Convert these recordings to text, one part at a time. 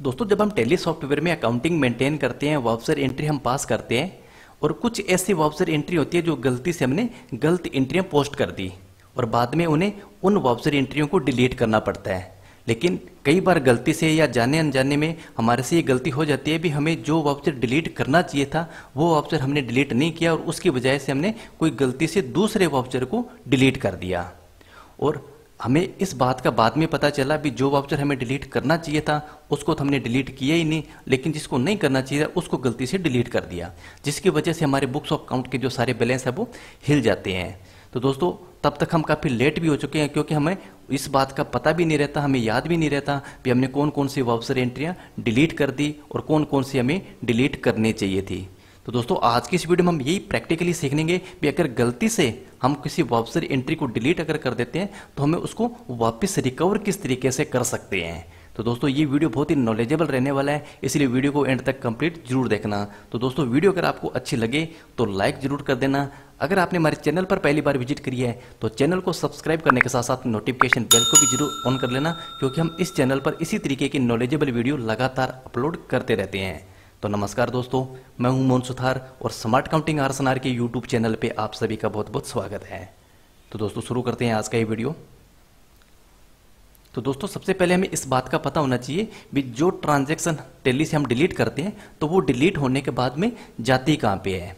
दोस्तों, जब हम टेली सॉफ्टवेयर में अकाउंटिंग मेंटेन करते हैं वाउचर एंट्री हम पास करते हैं, और कुछ ऐसी वाउचर एंट्री होती है जो गलती से हमने गलत एंट्रियाँ पोस्ट कर दी, और बाद में उन्हें उन वाउचर एंट्रियों को डिलीट करना पड़ता है। लेकिन कई बार गलती से या जाने अनजाने में हमारे से ये गलती हो जाती है भी हमें जो वाउचर डिलीट करना चाहिए था, वो वाउचर हमने डिलीट नहीं किया, और उसकी वजह से हमने कोई गलती से दूसरे वाउचर को डिलीट कर दिया। और हमें इस बात का बाद में पता चला भी जो वाउचर हमें डिलीट करना चाहिए था, उसको तो हमने डिलीट किया ही नहीं, लेकिन जिसको नहीं करना चाहिए था, उसको गलती से डिलीट कर दिया, जिसकी वजह से हमारे बुक्स ऑफ़ अकाउंट के जो सारे बैलेंस है वो हिल जाते हैं। तो दोस्तों, तब तक हम काफ़ी लेट भी हो चुके हैं, क्योंकि हमें इस बात का पता भी नहीं रहता, हमें याद भी नहीं रहता कि हमने कौन कौन सी वाउचर एंट्रियाँ डिलीट कर दी और कौन कौन सी हमें डिलीट करनी चाहिए थी। तो दोस्तों, आज की इस वीडियो में हम यही प्रैक्टिकली सीखेंगे भी अगर गलती से हम किसी वापसर एंट्री को डिलीट अगर कर देते हैं तो हमें उसको वापस रिकवर किस तरीके से कर सकते हैं। तो दोस्तों, ये वीडियो बहुत ही नॉलेजेबल रहने वाला है, इसलिए वीडियो को एंड तक कंप्लीट ज़रूर देखना। तो दोस्तों, वीडियो अगर आपको अच्छी लगे तो लाइक ज़रूर कर देना। अगर आपने हमारे चैनल पर पहली बार विज़िट करी है तो चैनल को सब्सक्राइब करने के साथ साथ नोटिफिकेशन बेल को भी ज़रूर ऑन कर लेना, क्योंकि हम इस चैनल पर इसी तरीके की नॉलेजेबल वीडियो लगातार अपलोड करते रहते हैं। तो नमस्कार दोस्तों, मैं हूँ मोहन सुथार और स्मार्ट काउंटिंग आर के यूट्यूब चैनल पे आप सभी का बहुत बहुत स्वागत है। तो दोस्तों, शुरू करते हैं आज का ये वीडियो। तो दोस्तों, सबसे पहले हमें इस बात का पता होना चाहिए भी जो ट्रांजेक्शन टेली से हम डिलीट करते हैं तो वो डिलीट होने के बाद में जाती कहाँ पे है?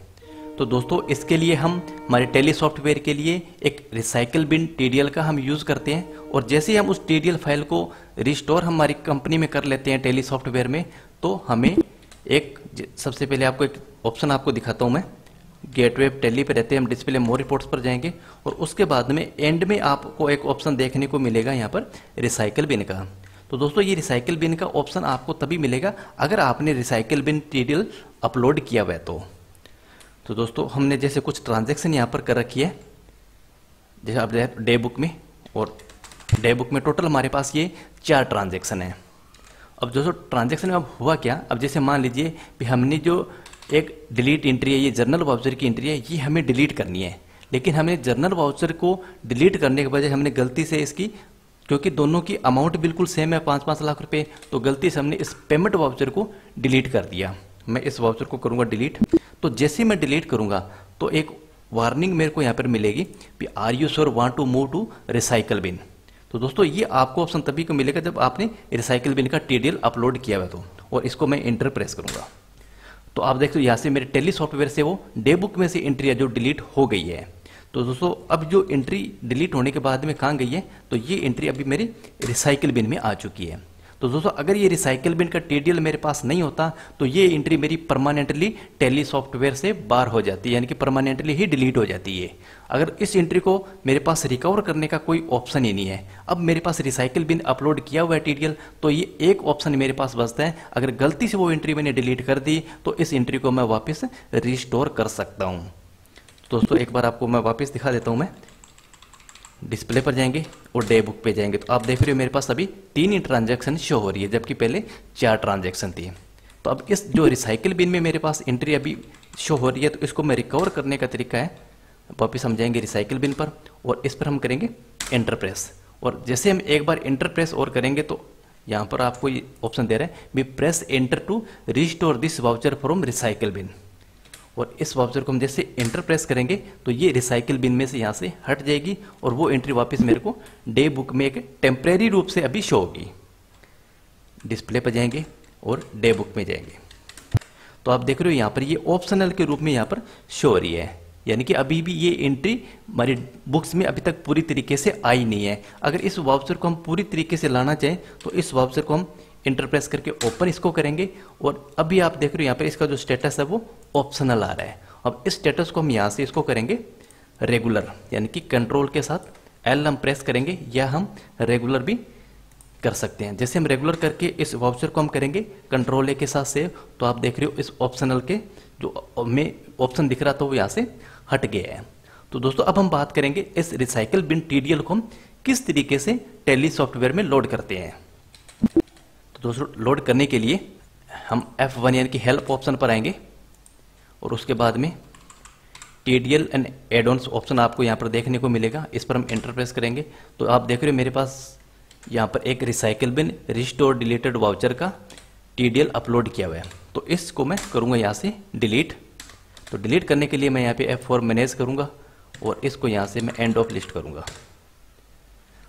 तो दोस्तों, इसके लिए हम हमारे टेली सॉफ्टवेयर के लिए एक रिसाइकल बिन टीडीएल का हम यूज़ करते हैं और जैसे ही हम उस टीडीएल फ़ाइल को रिस्टोर हमारी कंपनी में कर लेते हैं टेली सॉफ्टवेयर में तो हमें एक सबसे पहले आपको एक ऑप्शन आपको दिखाता हूँ मैं। गेटवे टेली पे रहते हैं, हम डिस्प्ले मोर रिपोर्ट्स पर जाएँगे और उसके बाद में एंड में आपको एक ऑप्शन देखने को मिलेगा यहाँ पर रिसाइकल बिन का। तो दोस्तों, ये रिसाइकल बिन का ऑप्शन आपको तभी मिलेगा अगर आपने रिसाइकल बिन टीडियल अपलोड किया हुआ तो। तो दोस्तों, हमने जैसे कुछ ट्रांजेक्शन यहाँ पर कर रखी है, जैसे आप डे बुक में और डे बुक में टोटल हमारे पास ये चार ट्रांजेक्शन है। अब जो ट्रांजेक्शन में अब हुआ क्या? अब जैसे मान लीजिए कि हमने जो एक डिलीट एंट्री है, ये जर्नल वाउचर की एंट्री है, ये हमें डिलीट करनी है। लेकिन हमने जर्नल वाउचर को डिलीट करने के बजाय हमने गलती से इसकी, क्योंकि दोनों की अमाउंट बिल्कुल सेम है पाँच पाँच लाख रुपए तो गलती से हमने इस पेमेंट वाउचर को डिलीट कर दिया। मैं इस वाउचर को करूँगा डिलीट तो जैसे मैं डिलीट करूँगा तो एक वार्निंग मेरे को यहाँ पर मिलेगी कि are you sure want to move to recycle bin तो दोस्तों, ये आपको ऑप्शन तभी को मिलेगा जब आपने रिसाइकिल बिन का टीडीएल अपलोड किया हुआ तो और इसको मैं इंटर प्रेस करूँगा। तो आप देखते हो, यहाँ से मेरे टेली सॉफ्टवेयर से वो डे बुक में से एंट्री है जो डिलीट हो गई है। तो दोस्तों, अब जो एंट्री डिलीट होने के बाद में कहाँ गई है? तो ये एंट्री अभी मेरी रिसाइकिल बिन में आ चुकी है। तो दोस्तों, अगर ये रिसाइकिल बिन का टीडीएल मेरे पास नहीं होता तो ये एंट्री मेरी परमानेंटली टेली सॉफ्टवेयर से बाहर हो जाती है, यानी कि परमानेंटली ही डिलीट हो जाती है। अगर इस एंट्री को मेरे पास रिकवर करने का कोई ऑप्शन ही नहीं है, अब मेरे पास रिसाइकिल बिन अपलोड किया हुआ है टीडीएल तो ये एक ऑप्शन मेरे पास बचता है। अगर गलती से वो एंट्री मैंने डिलीट कर दी तो इस एंट्री को मैं वापस रिस्टोर कर सकता हूँ। दोस्तों, एक बार आपको मैं वापस दिखा देता हूँ मैं। डिस्प्ले पर जाएँगे और डे बुक पे जाएँगे। तो आप देख रहे हो मेरे पास अभी तीन ही ट्रांजेक्शन शो हो रही है, जबकि पहले चार ट्रांजेक्शन थी। तो अब इस जो रिसाइकिल बिन में मेरे पास एंट्री अभी शो हो रही है तो इसको मैं रिकवर करने का तरीका है। वापिस हम जाएँगे रिसाइकिल बिन पर और इस पर हम करेंगे इंटरप्रेस और जैसे हम एक बार इंटरप्रेस और करेंगे तो यहाँ पर आपको ये ऑप्शन दे रहे हैं B press enter to restore this voucher from recycle bin और इस वाउचर को हम जैसे एंटर प्रेस करेंगे तो ये रिसाइकिल बिन में से यहाँ से हट जाएगी और वो एंट्री वापस मेरे को डे बुक में एक टेम्परेरी रूप से अभी शो होगी। डिस्प्ले पर जाएँगे और डे बुक में जाएँगे। तो आप देख रहे हो यहाँ पर ये ऑप्शनल के रूप में यहाँ पर शो हो रही है। यानी कि अभी भी ये एंट्री हमारी बुक्स में अभी तक पूरी तरीके से आई नहीं है। अगर इस वाउचर को हम पूरी तरीके से लाना चाहें तो इस वाउचर को हम इंटरप्रेस करके ओपन इसको करेंगे। और अभी आप देख रहे हो यहाँ पर इसका जो स्टेटस है वो ऑप्शनल आ रहा है। अब इस स्टेटस को हम यहाँ से इसको करेंगे रेगुलर यानी कि कंट्रोल के साथ एल हम प्रेस करेंगे या हम रेगुलर भी कर सकते हैं। जैसे हम रेगुलर करके इस वाउचर को हम करेंगे कंट्रोल ए के साथ सेव तो आप देख रहे हो इस ऑप्शनल के जो में ऑप्शन दिख रहा था वो यहाँ से हट गया है। तो दोस्तों, अब हम बात करेंगे इस रिसाइकल बिन टीडीएल को हम किस तरीके से टेली सॉफ्टवेयर में लोड करते हैं। तो दोस्तों लोड करने के लिए हम एफ़ वन यानी कि हेल्प ऑप्शन पर आएँगे। और उसके बाद में टीडीएल एंड एडोन्स ऑप्शन आपको यहाँ पर देखने को मिलेगा। इस पर हम इंटरप्रेस करेंगे। तो आप देख रहे हो मेरे पास यहाँ पर एक recycle bin restore deleted voucher का टीडीएल अपलोड किया हुआ है। तो इसको मैं करूँगा यहाँ से डिलीट तो डिलीट करने के लिए मैं यहाँ पे एफ़ फोर मैनेज करूँगा और इसको यहाँ से मैं एंड ऑफ़ लिस्ट करूँगा।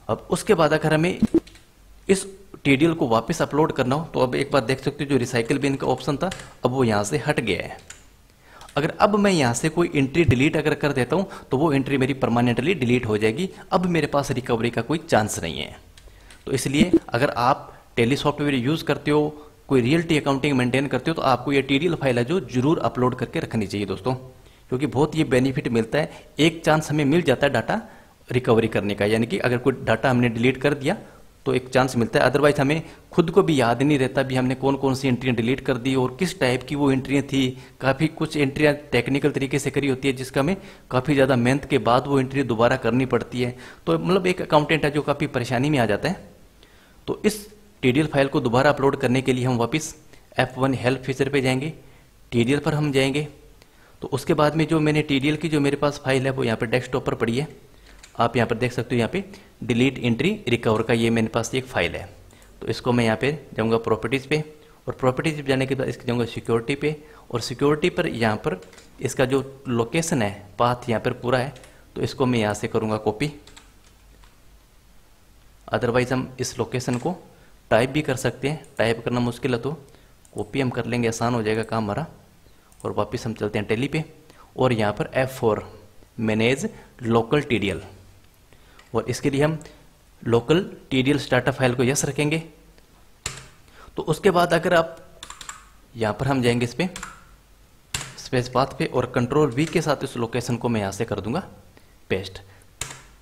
अब उसके बाद अगर हमें इस टीडीएल को वापस अपलोड करना हो तो अब एक बार देख सकते हो जो रिसाइकिल बिन का ऑप्शन था, अब वो यहाँ से हट गया है। अगर अब मैं यहाँ से कोई एंट्री डिलीट अगर कर देता हूँ तो वो एंट्री मेरी परमानेंटली डिलीट हो जाएगी। अब मेरे पास रिकवरी का कोई चांस नहीं है। तो इसलिए अगर आप टेली सॉफ्टवेयर यूज़ करते हो, कोई रियल टी अकाउंटिंग मेंटेन करते हो तो आपको ये टीडीएल फ़ाइल है जो ज़रूर अपलोड करके रखनी चाहिए दोस्तों। क्योंकि बहुत ये बेनिफिट मिलता है। एक चांस हमें मिल जाता है डाटा रिकवरी करने का। यानी कि अगर कोई डाटा हमने डिलीट कर दिया तो एक चांस मिलता है। अदरवाइज़ हमें खुद को भी याद नहीं रहता भी हमने कौन कौन सी एंट्रियाँ डिलीट कर दी और किस टाइप की वो एंट्रियाँ थी। काफ़ी कुछ एंट्रियाँ टेक्निकल तरीके से करी होती है जिसका हमें काफ़ी ज़्यादा मेहनत के बाद वो एंट्री दोबारा करनी पड़ती है। तो मतलब एक अकाउंटेंट है जो काफ़ी परेशानी में आ जाता है। तो इस टीडीएल फ़ाइल को दोबारा अपलोड करने के लिए हम वापस एफ़ वन हेल्प फीचर पर जाएँगे। टीडीएल पर हम जाएँगे। तो उसके बाद में जो मैंने टीडीएल की जो मेरे पास फ़ाइल है वो यहाँ पर डेस्कटॉप पर पड़ी है। आप यहाँ पर देख सकते हो यहाँ पे डिलीट एंट्री रिकवर का ये मेरे पास एक फ़ाइल है। तो इसको मैं यहाँ पे जाऊँगा प्रॉपर्टीज़ पे और प्रॉपर्टीज़ जाने के बाद इसके जाऊँगा सिक्योरिटी पे और सिक्योरिटी पर यहाँ पर इसका जो लोकेशन है पाथ यहाँ पर पूरा है तो इसको मैं यहाँ से करूँगा कॉपी अदरवाइज़ हम इस लोकेशन को टाइप भी कर सकते हैं। टाइप करना मुश्किल है तो कॉपी हम कर लेंगे, आसान हो जाएगा काम हमारा। और वापस हम चलते हैं टेली पे और यहाँ पर F four manage local TDL और इसके लिए हम लोकल टीडीएल स्टार्टअप फ़ाइल को यस रखेंगे। तो उसके बाद अगर आप यहाँ पर हम जाएँगे इस पर स्पेस पाथ पे और कंट्रोल वी के साथ इस लोकेशन को मैं यहाँ से कर दूँगा पेस्ट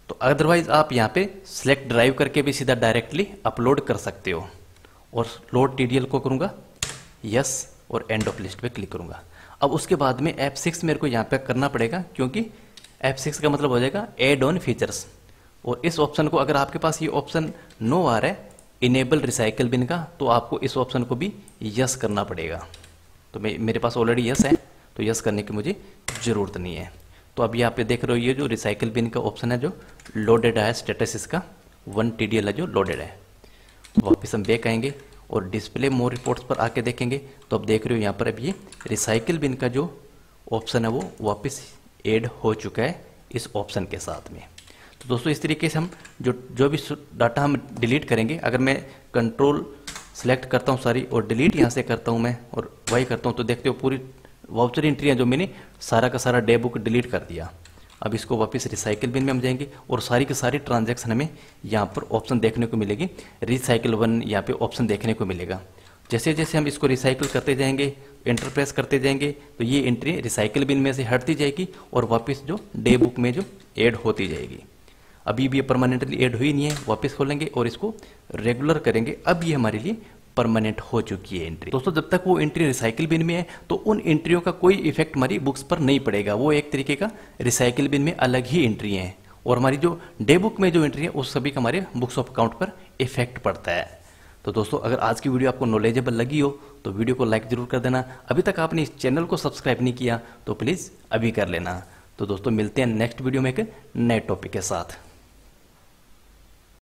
तो अदरवाइज़ आप यहाँ पे सिलेक्ट ड्राइव करके भी सीधा डायरेक्टली अपलोड कर सकते हो और लोड टीडीएल को करूँगा यस और एंड ऑफ़ लिस्ट पे क्लिक करूँगा। अब उसके बाद में एप सिक्स मेरे को यहाँ पे करना पड़ेगा, क्योंकि एप सिक्स का मतलब हो जाएगा एड ऑन फीचर्स और इस ऑप्शन को अगर आपके पास ये ऑप्शन नो आ रहा है इनेबल रिसाइकल बिन का तो आपको इस ऑप्शन को भी यस करना पड़ेगा। तो मेरे पास ऑलरेडी यस है तो यस करने की मुझे ज़रूरत नहीं है। तो अभी यहाँ पे देख रहे हो ये जो रिसाइकल बिन का ऑप्शन है जो लोडेड है स्टेटस इसका वन टी है जो लोडेड है। तो वापस हम बैक आएँगे और डिस्प्ले मोर रिपोर्ट्स पर आके देखेंगे। तो अब देख रहे हो यहाँ पर अब ये रिसाइकिल बिन का जो ऑप्शन है वो वापस ऐड हो चुका है इस ऑप्शन के साथ में। तो दोस्तों, इस तरीके से हम जो जो भी डाटा हम डिलीट करेंगे, अगर मैं कंट्रोल सेलेक्ट करता हूँ सारी और डिलीट यहाँ से करता हूँ मैं, और वही करता हूँ तो देखते हो पूरी वाउचर एंट्रियाँ जो मैंने सारा का सारा डे बुक डिलीट कर दिया। अब इसको वापस रिसाइकिल बिन में हम जाएँगे, और सारी की सारी ट्रांजैक्शन हमें यहाँ पर ऑप्शन देखने को मिलेगी। रिसाइकिल वन यहाँ पे ऑप्शन देखने को मिलेगा। जैसे जैसे हम इसको रिसाइकिल करते जाएँगे इंटरप्रेस करते जाएँगे तो ये एंट्री रिसाइकिल बिन में से हटती जाएगी, और वापस जो डे बुक में जो ऐड होती जाएगी। अभी भी ये परमानेंटली ऐड हुई नहीं है, वापस खोलेंगे और इसको रेगुलर करेंगे। अब ये हमारे लिए परमानेंट हो चुकी है एंट्री दोस्तों, जब तक वो एंट्री रिसाइकिल बिन में है तो उन एंट्रियों का कोई इफ़ेक्ट हमारी बुक्स पर नहीं पड़ेगा। वो एक तरीके का रिसाइकिल बिन में अलग ही एंट्री है। और हमारी जो डे बुक में जो एंट्री है, उस सभी का हमारे बुक्स ऑफ़ अकाउंट पर इफ़ेक्ट पड़ता है। तो दोस्तों, अगर आज की वीडियो आपको नॉलेजेबल लगी हो तो वीडियो को लाइक ज़रूर कर देना। अभी तक आपने इस चैनल को सब्सक्राइब नहीं किया तो प्लीज़ अभी कर लेना। तो दोस्तों, मिलते हैं नेक्स्ट वीडियो में एक नए टॉपिक के साथ।